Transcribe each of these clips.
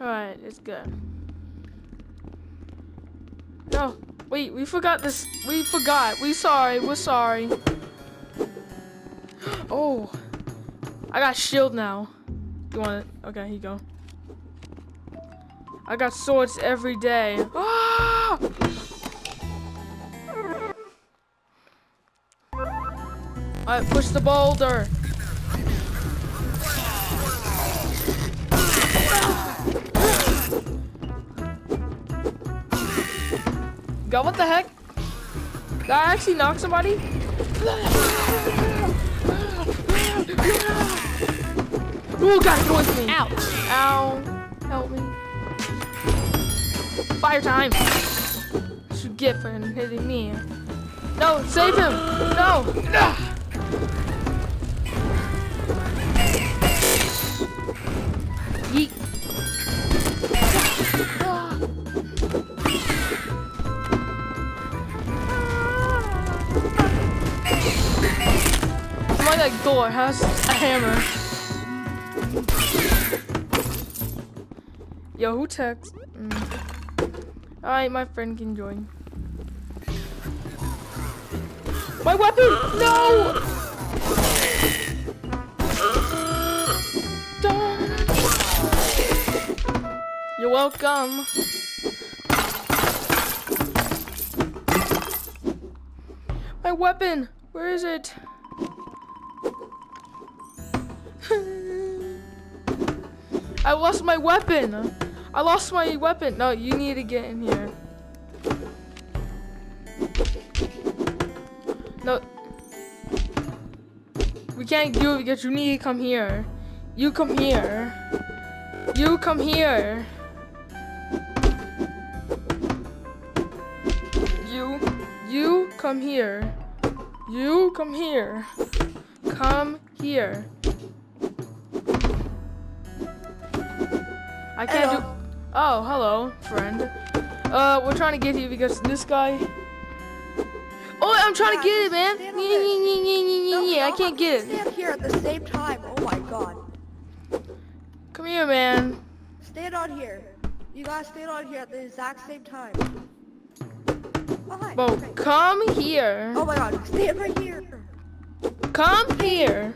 Alright, it's good. No, wait, we forgot this. We forgot. We sorry. We're sorry. Oh, I got shield now. You want it? Okay, here you go. I got swords every day. Ah! Alright, push the boulder. God, what the heck? Did I actually knock somebody? Oh, God, get away me. Ouch. Ow. Help me. Fire time. Should get for hitting me. No, save him. No. Yeet. Like door has a hammer. Yo, who text? Mm. Alright, my friend can join. My weapon! No! You're welcome. My weapon! Where is it? I lost my weapon! I lost my weapon! No, you need to get in here. No. We can't do it because you need to come here. You come here. You come here. You, you come here. You come here. Come here. I can't Hello. do. Oh, hello, friend. Uh, we're trying to get you because this guy. Oh, I'm trying to get it, man. Yeah, yeah, yeah, yeah, yeah. I can't get it. Stand here at the same time. Oh my god. Come here, man. Stand on here. You guys stand on here at the exact same time. Oh, hi. Bo, Okay. come here. Oh my god. Stand right here. Come here.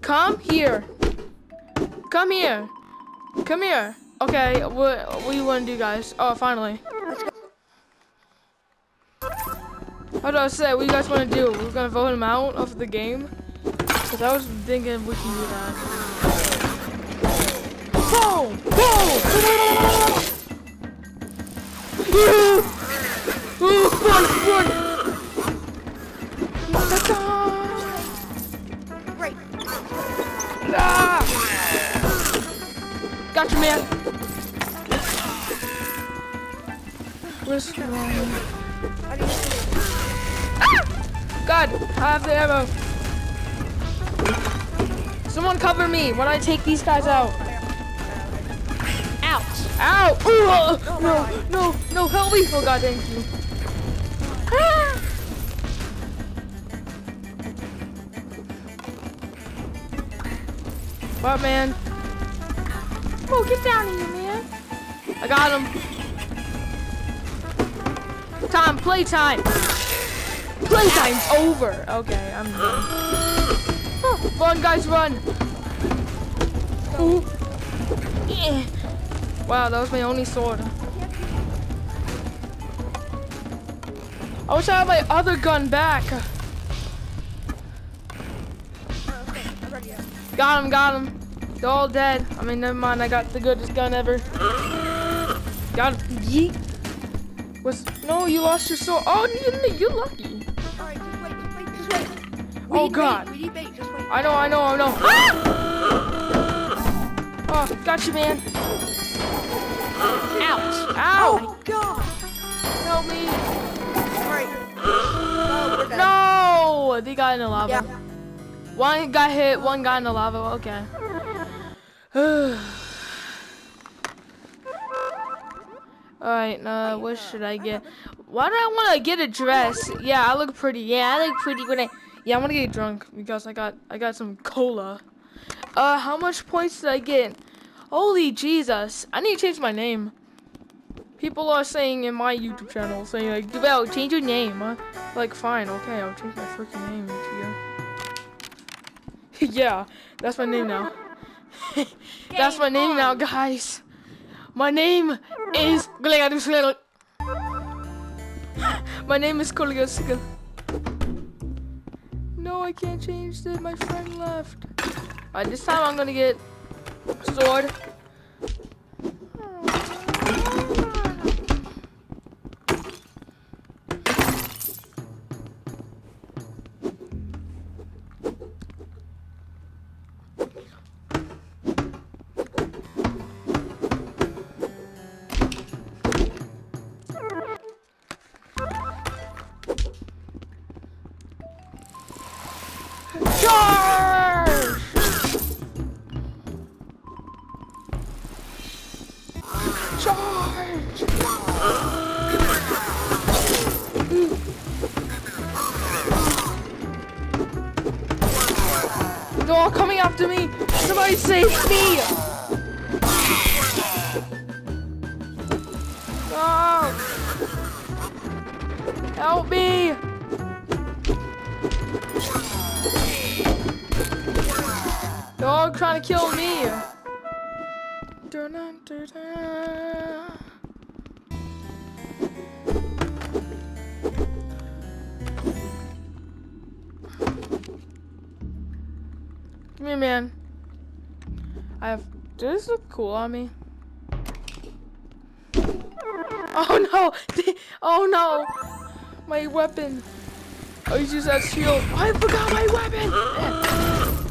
Come here. Come here. Come here. Okay, what what do you want to do, guys? Oh, finally. What do I say? What do you guys want to do? We're gonna vote him out of the game. Cause I was thinking we can do that. Boom! Boom! Ooh, run, run! Gotcha, man. Where's wrong? How do you do it? God, I have the ammo. Someone cover me when I take these guys out. Ouch. Ow! Ooh, uh, no, no, no, help me! Oh God, thank you. Ah! What, man? Oh, get down here, man! I got him. Time, playtime. Playtime's over. Okay, I'm done. Oh, run, guys, run! Ooh. Wow, that was my only sword. I wish I had my other gun back. Got him, got him. They're all dead. I mean, never mind. I got the goodest gun ever. Got. Yeet. Was no, you lost your soul. Oh, you, you're lucky. Alright, just wait, just wait, just wait. We Oh, God. Bait. We need bait, just wait. I know, I know, I know. Ah! Oh, got you, man. Ouch. Oh Ow! my god. Help me. Alright. No. No! They got in the lava. Yeah. One got hit, one got in the lava. Okay. Alright, uh, what should I get? Why do I want to get a dress? Yeah, I look pretty. Yeah, I look pretty when I. Yeah, I'm gonna get drunk because I got I got some cola. Uh, how much points did I get? Holy Jesus. I need to change my name. People are saying in my YouTube channel, saying like, Duvel, change your name. Huh? Like, fine, okay, I'll change my freaking name. yeah, that's my name now. that's my name now, guys. My name is My name is Koligosigal. No, I can't change it. My friend left. Alright, this time I'm gonna get sword. They're all coming after me! Somebody save me! Oh! Help me! They're all trying to kill me! Come here, man. I have. Does this look cool on me? Oh no! Oh no! My weapon. Oh, you use that shield. I forgot my weapon!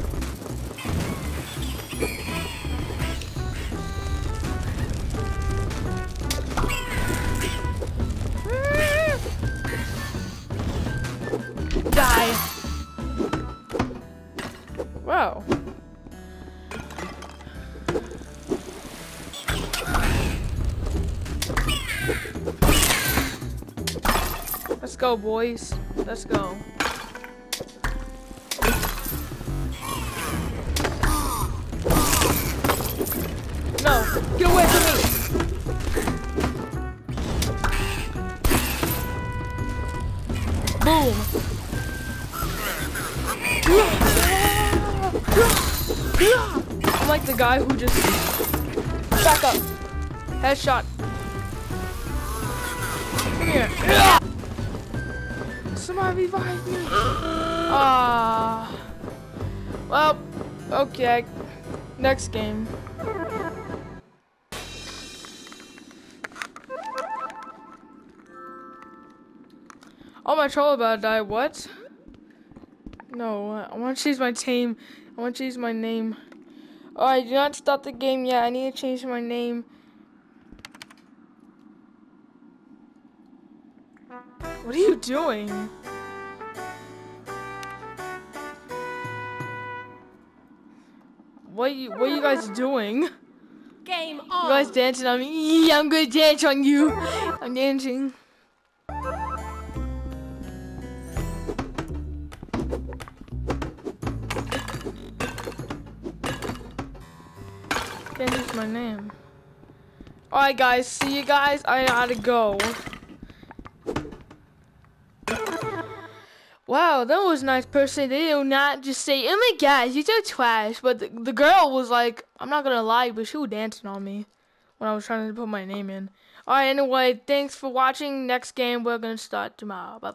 Let's go, boys. Let's go. Like the guy who just back up. Headshot. Here. Somebody revive me. Ah. well, okay. Next game. Oh, my troll about to die. What? No, I want to change my team. I want to change my name. Alright, do not stop the game yet. I need to change my name. What are you doing? What you what are you guys doing? Game on. You guys dancing on me? Yeah, I'm gonna dance on you. I'm dancing. Use my name. Alright guys, see you guys. I gotta go. Wow, that was a nice person. They do not just say, oh my gosh, you're so trash. But the, the girl was like, I'm not gonna lie, but she was dancing on me when I was trying to put my name in. Alright, anyway, thanks for watching. Next game, we're gonna start tomorrow. Bye.